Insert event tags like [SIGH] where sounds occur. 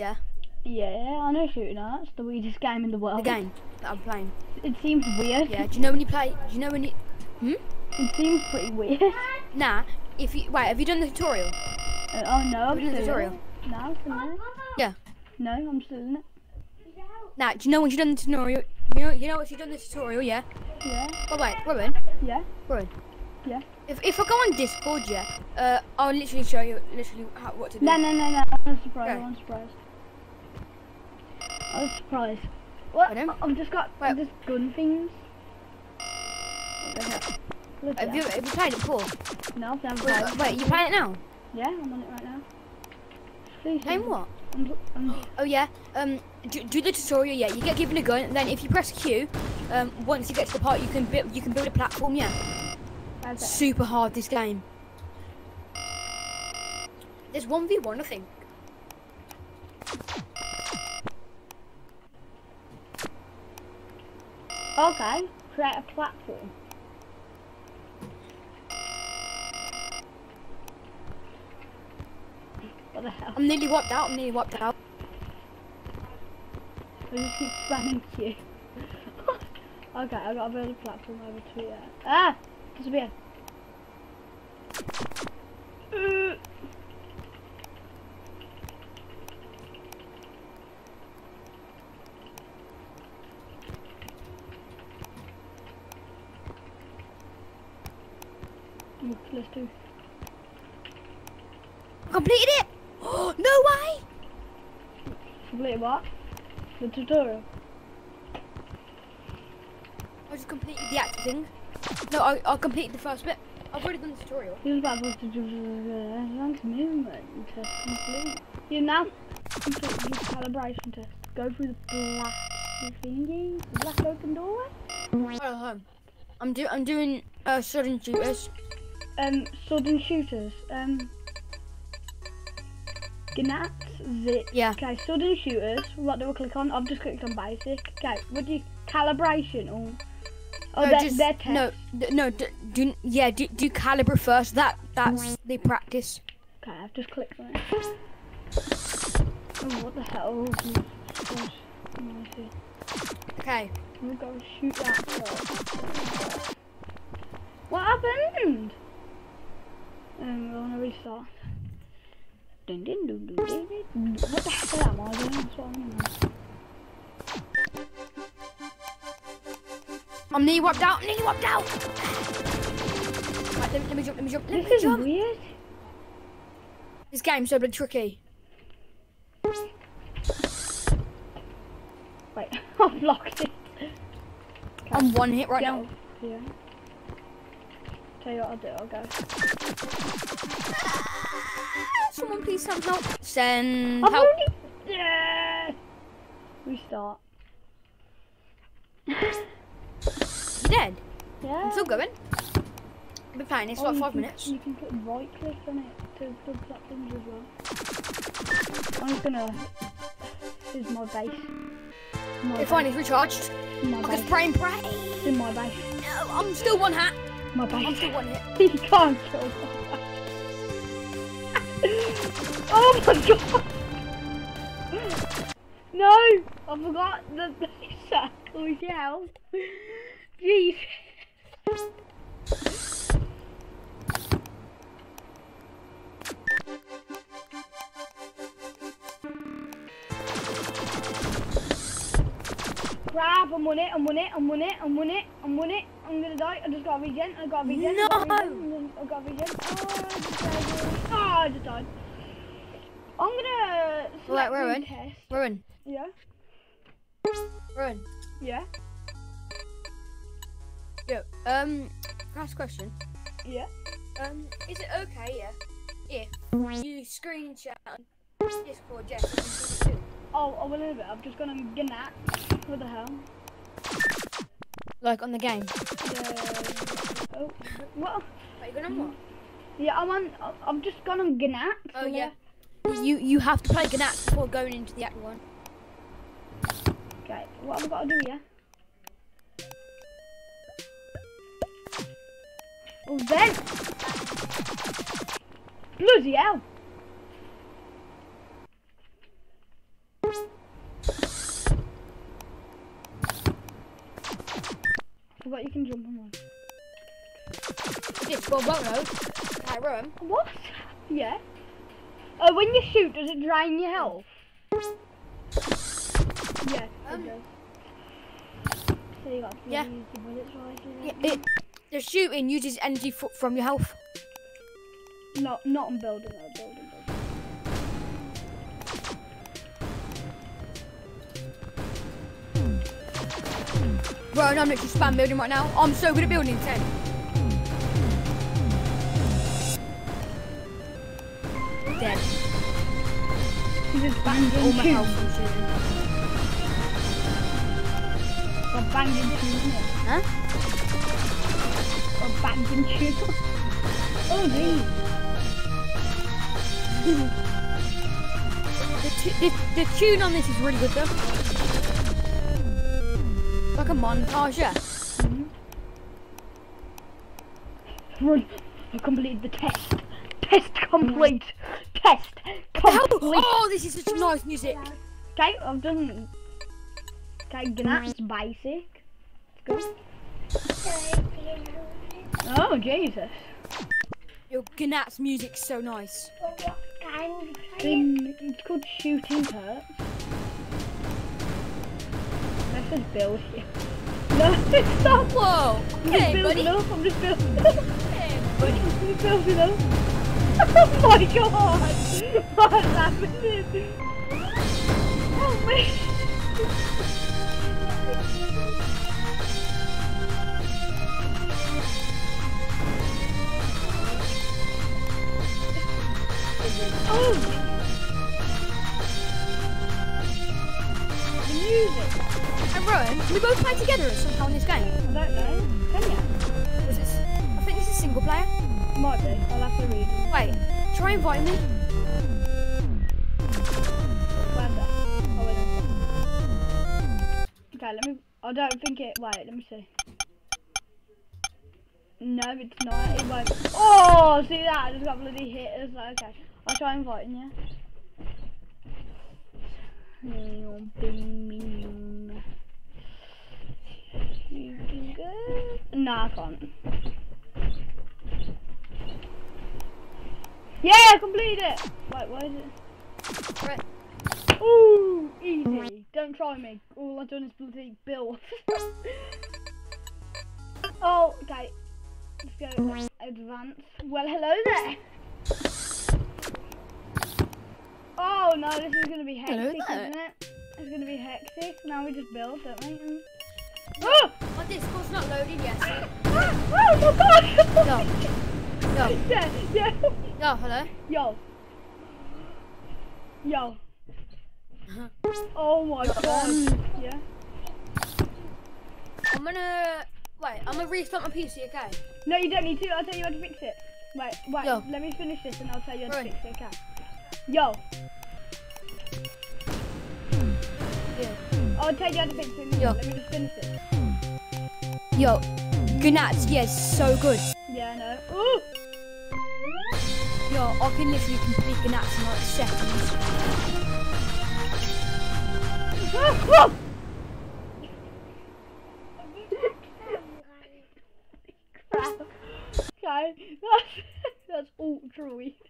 yeah? Yeah, I know shooting hurts, the weirdest game in the world. The game that I'm playing. It seems weird. Yeah. Do you know when you play? Do you know when you? Hmm. It seems pretty weird. Nah. If you wait, have you done the tutorial? Uh, oh no, I'm Have you done the tutorial? No, I'm still in it. Yeah. No, I'm still in it. Nah. Do you know when you've done the tutorial? You know, you know if you've done the tutorial, yeah. Yeah, Oh wait, Robin. yeah, Robin. yeah. If if I go on Discord, yeah, uh, I'll literally show you literally how, what to do. No, no, no, no. I'm surprised. Okay. I'm surprised. I was surprised. What? Pardon? I've just got Wait. just gun things. Look have, you, have you played it before? No, I've never Wait, played it. wait, you playing it now? Yeah, I'm on it right now. Please. Playing what? I'm, I'm, Oh yeah. Um, do, do the tutorial. Yeah, you get given a gun, and then if you press Q, um, once you get to the part, you can build you can build a platform. Yeah. okay. Super hard this game. There's one v one, I think. Okay, create a platform. What the hell? I'm nearly wiped out. I'm nearly wiped out. I just keep spamming Q. okay, I've gotta build a platform over to here. Ah! Disappear. Uh. Ooh, Let's do. I completed it. [GASPS] no way. Complete what? The tutorial. I just completed the actual thing. No, I, I completed the first bit. I've already done the tutorial. Use backwards to do the advanced movement test complete. You now complete the calibration test. Go through the black thingy, black open doorway. Hold on, hold on. I'm do I'm doing uh sudden shooters. Um, and shooters. Um, Gnats, zip. Yeah. Okay, and shooters. What do I click on? I've just clicked on basic. Okay, what do you calibration or? Oh, no, they're, just, they're test. no, no, d- do yeah, do, do caliber first. That that's the practice. Okay, I've just clicked on it. Oh, what the hell? Oh, gosh. I see. Okay. We gotta shoot that first. What happened? Um, we're gonna restart. Dun, dun, dun, dun, dun, dun. What the hell am I doing? That's what I mean. I'm nearly wiped out. I'm nearly wiped out. Right, let, me- let me jump. Let me jump. Let This me is jump. weird. This game's so bloody tricky. Wait, I've locked it. I'm one hit right now. Yeah. Tell you what I'll do, I'll go. Someone please send help. Send I've help. already... Yeah. Restart. [LAUGHS] Dead? Yeah. I'm still going. Been playing this Oh, like five can- minutes. You can put right click on it to do platforms as well. I'm just gonna. This is my base. My Okay, fine, it's recharged. My I can base. spray and pray. It's in my base. No, I'm still one hat. My I'm base. still one hit. you [LAUGHS] can't kill me. [LAUGHS] oh my god! No! I forgot the circle shell. Jeez. Crap, I'm on it, I'm on it, I'm on it, I'm on it, I'm on it. I'm gonna die. I just got regen, I got regen. I got regen, I got a regen. Oh, I just died. Oh, I just died. I'm gonna Rowan. test. Rowan, Yeah, Rowan. yeah, Yo, um, can I ask a question? yeah. Um, is it okay, yeah, if you screenshot on Discord, yes, you can see it too? Oh, oh, a little bit. I've just gone on Gnat. What the hell? Like on the game. Yeah. Oh, what? Wait, you gonna what? Yeah, I'm on. I've just gone on Gnat. Oh yeah. You you have to play Gnats before going into the actual one. Okay, what have I got to do, yeah? Oh, then! Bloody hell! Forgot you can jump on one. This well won't know. Right, Rowan. What? Yeah. Oh, when you shoot, does it drain your health? Yeah, Um. So you got yeah. bullets. Yeah, it, the shooting uses energy from your health. Not, not on building, though, Rowan, I'm literally spam building right now. I'm so good at building, 10. Dead. You just banged All my health from shooting. got banged isn't it? Huh? Got banged into. [LAUGHS] oh, geez. [LAUGHS] The, the, the tune on this is really good though. A montage, yeah. Run. I completed the test. Test complete. Test complete. Oh, this is such nice music. Okay, I've done. Okay, Gnat's basic. Let's go. Oh, Jesus. Yo, Gnat's music's so nice. Been, it's called shooting hurts. Just. No, stop. Whoa! I'm just building buddy. up. I'm just building up. Hey, buddy. I'm just building up. Oh my god! What's happening? Help me! Oh! The oh. music! Rowan, can we both play together somehow in this game? I don't know. Can you? Is this, I think this is single player. Might be. I'll have to read. Wait, try invite me. Oh, wait, that's it. Okay, let me. I don't think it. Wait, let me see. No, it's not. It won't. Oh, see that? I just got bloody hit. It's like, okay. I'll try inviting you. Bing, minion. You can go. No, I can't. Yeah, I completed it. Wait, where is it? Right. Ooh, easy. Don't try me. All I've done is bloody build. [LAUGHS] oh, okay. Let's go advance. Well, hello there. Oh no, this is gonna be hectic, isn't it? It's gonna be hectic. Now we just build, don't we? Mm. Oh! My Discord's not loaded yet. so-! Oh my god! Yo. Yo. yeah, yeah. Yo, hello. Yo. Yo. Oh my god. Yeah. I'm gonna wait. I'm gonna restart my PC. Okay. No, you don't need to. I'll tell you how to fix it. Wait, wait. Yo. Let me finish this and I'll tell you how to Right. fix it. Okay. Yo, Yeah. I'll tell you how to fix it. Yo. Let me just finish it. Yo, Gnats, yes, so good. Yeah, I know. Ooh. Yo, I can literally complete Gnats in like seconds. Ah, [LAUGHS] ah. okay, that's [LAUGHS] that's ultra weak.